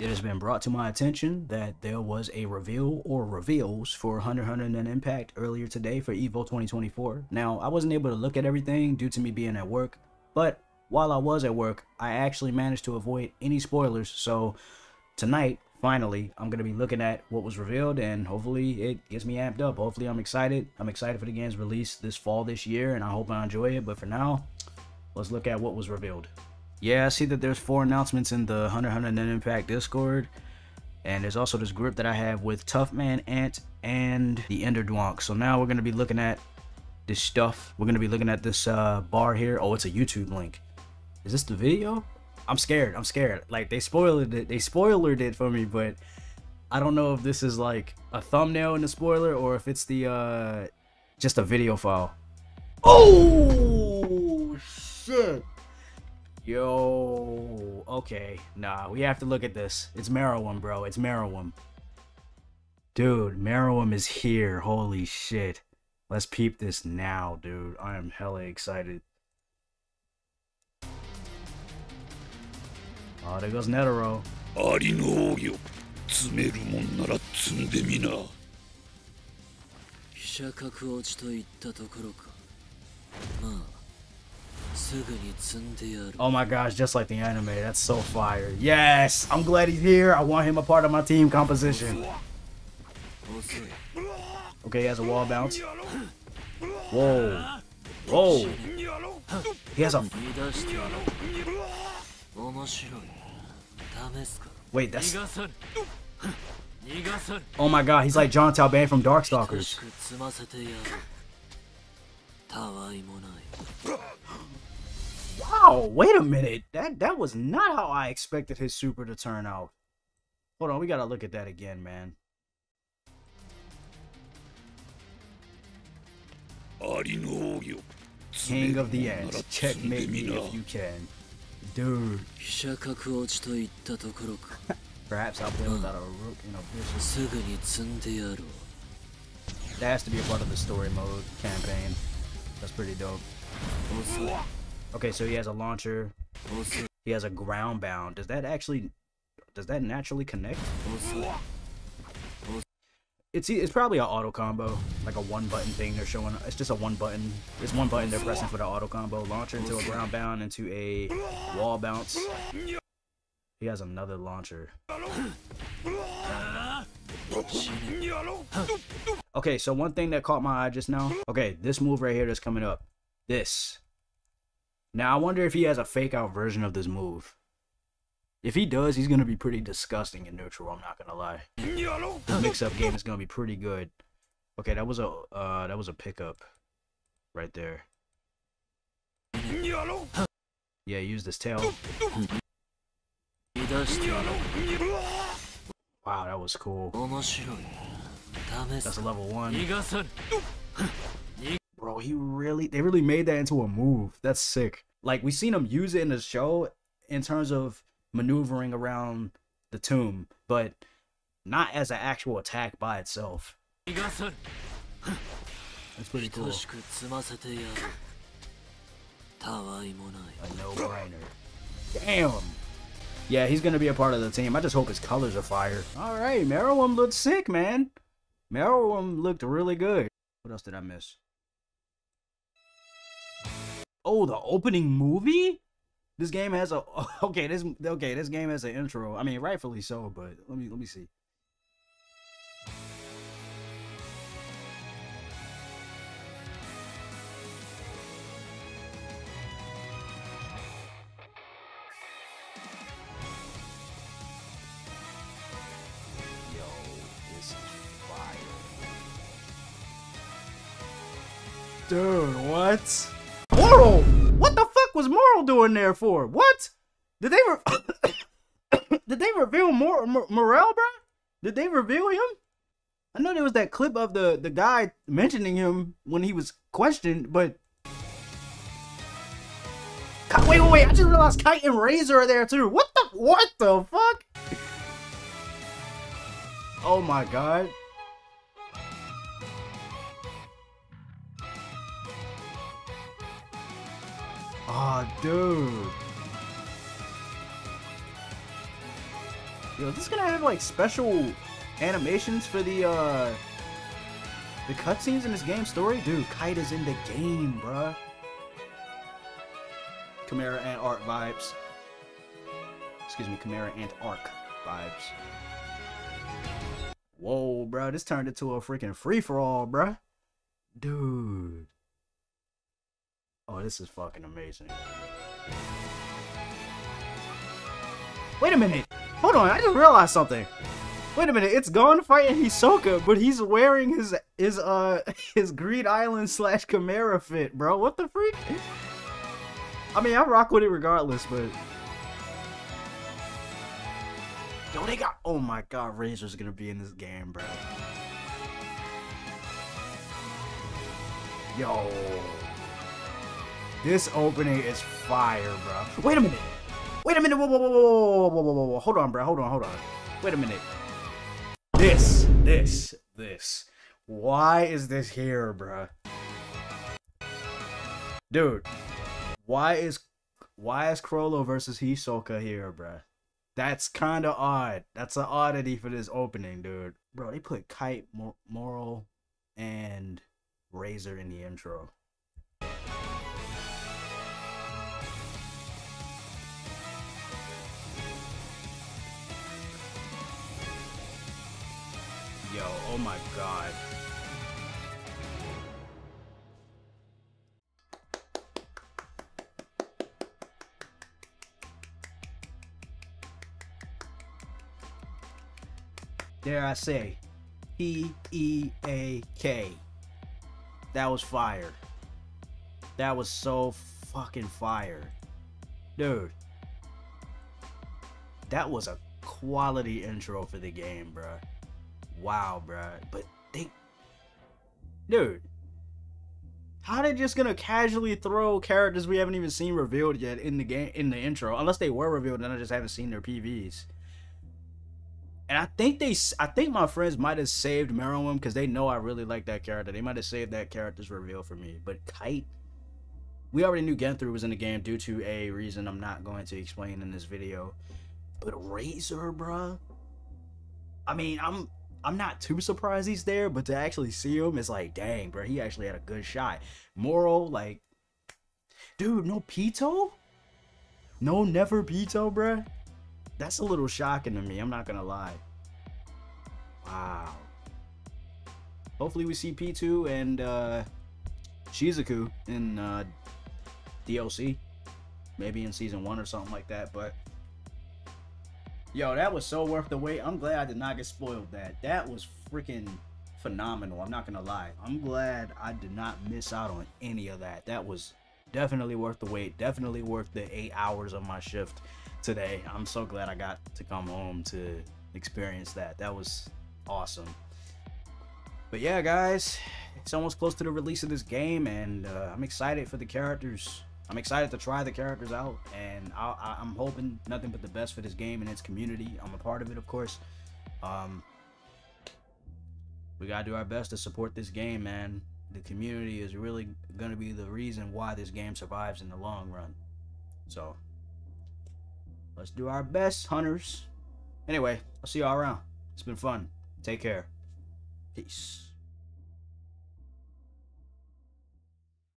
It has been brought to my attention that there was a reveal or reveals for Hunter Hunter Nen Impact earlier today for EVO 2024. Now, I wasn't able to look at everything due to me being at work, but while I was at work, I actually managed to avoid any spoilers. So tonight, finally, I'm going to be looking at what was revealed and hopefully it gets me amped up. Hopefully I'm excited. I'm excited for the game's release this fall this year and I hope I enjoy it. But for now, let's look at what was revealed. Yeah, I see that there's four announcements in the Hunter Hunter Nen Impact Discord. And there's also this group that I have with Toughman Ant and the Ender Dwonk. So now we're going to be looking at this stuff. We're going to be looking at this uh, bar here. Oh, it's a YouTube link. Is this the video? I'm scared. I'm scared. Like they spoiled it. They spoilered it for me, but I don't know if this is like a thumbnail in the spoiler or if it's the uh just a video file. Oh shit. Yo, okay. Nah, we have to look at this. It's Meruem, bro. It's Meruem. Dude, Meruem is here. Holy shit. Let's peep this now, dude. I am hella excited. Oh, there goes Netero. ありの王よ詰めるもんなら積んでみな飛車角落ちといったところかまあ Oh my gosh, just like the anime. That's so fire. Yes! I'm glad he's here. I want him a part of my team composition. Okay, he has a wall bounce. Whoa. Whoa. He has a... Wait, that's... Oh my god, he's like Jon Talbain from Darkstalkers. Wow, wait a minute. That that was not how I expected his super to turn out. Hold on, we gotta look at that again, man. King of the ants, checkmate me if you can. Dude. Perhaps I'll play without a rook in a bishop. That has to be a part of the story mode campaign. That's pretty dope. Okay, so he has a launcher. He has a ground bound. Does that actually, does that naturally connect? It's it's probably an auto combo, like a one button thing they're showing. It's just a one button. It's one button they're pressing for the auto combo. Launcher into a ground bound, into a wall bounce. He has another launcher. Okay, so one thing that caught my eye just now. Okay, this move right here that's coming up. This. Now, I wonder if he has a fake out version of this move. If he does, he's going to be pretty disgusting in neutral, I'm not going to lie. Mix-up game is going to be pretty good. Okay, that was a uh, that was a pickup right there. Yeah, use this tail. Wow, that was cool. That's a level 1 he really they really made that into a move. That's sick. Like we seen him use it in the show in terms of maneuvering around the tomb, but not as an actual attack by itself. That's pretty cool. A no-brainer. Damn! Yeah, he's gonna be a part of the team. I just hope his colors are fire. Alright, Meruem looked sick, man. Meruem looked really good. What else did I miss? Oh, the opening movie. This game has a okay. This okay. This game has an intro. I mean, rightfully so. But let me let me see. Dude, what? Was doing there for? What? Did they re- Did they reveal more Mor- Morel, bro? Did they reveal him? I know there was that clip of the the guy mentioning him when he was questioned, but wait, wait, wait! I just realized Kite and Razor are there too. What the what the fuck? Oh my god. Oh, dude. Yo, this is gonna have like special animations for the uh the cutscenes in this game story. Dude, Kite is in the game, bruh. Chimera and Art vibes. Excuse me, Chimera and Arc vibes. Whoa, bro, this turned into a freaking free for all, bruh. Dude. Oh, this is fucking amazing. Wait a minute. Hold on, I just realized something. Wait a minute, it's Gon fighting Hisoka, but he's wearing his his uh his Greed Island slash Chimera fit, bro. What the freak? I mean, I rock with it regardless, but yo, they got. Oh my God, Razor's gonna be in this game, bro. Yo, this opening is fire, bro. Wait a minute. Wait a minute. Whoa, whoa, whoa, whoa, whoa, whoa, whoa. Hold on, bro. Hold on, hold on. Wait a minute. This, this, this. Why is this here, bruh? Dude, why is why is Chrollo versus Hisoka here, bruh? That's kind of odd. That's an oddity for this opening, dude. Bro, they put Kite, Mor- Morel, and Razor in the intro. Yo, oh my god. Dare I say, P E A K. That was fire. That was so fucking fire. Dude. That was a quality intro for the game, bruh wow, bruh. But they, dude, how they just gonna casually throw characters we haven't even seen revealed yet in the game in the intro? Unless they were revealed and I just haven't seen their PVs. And I think they, I think my friends might have saved Meruem because they know I really like that character. They might have saved that character's reveal for me. But Kite, we already knew Genthru was in the game due to a reason I'm not going to explain in this video. But Razor, bruh. I mean, I'm I'm not too surprised he's there, but to actually see him, it's like, dang, bro, he actually had a good shot. Morel, like, dude, no Pitou? No, never Pitou, bro? That's a little shocking to me, I'm not gonna lie. Wow. Hopefully we see Pitou and uh, Shizuku in uh, DLC. Maybe in season one or something like that, but Yo, that was so worth the wait. I'm glad I did not get spoiled that. That was freaking phenomenal. I'm not gonna lie. I'm glad I did not miss out on any of that. That was definitely worth the wait. Definitely worth the eight hours of my shift today. I'm so glad I got to come home to experience that. That was awesome. But yeah, guys, it's almost close to the release of this game, and uh, I'm excited for the characters. I'm excited to try the characters out, and I, am hoping nothing but the best for this game and its community. I'm a part of it, of course. Um, we gotta do our best to support this game, man. The community is really gonna be the reason why this game survives in the long run. So, let's do our best, hunters. Anyway, I'll see y'all around. It's been fun. Take care. Peace.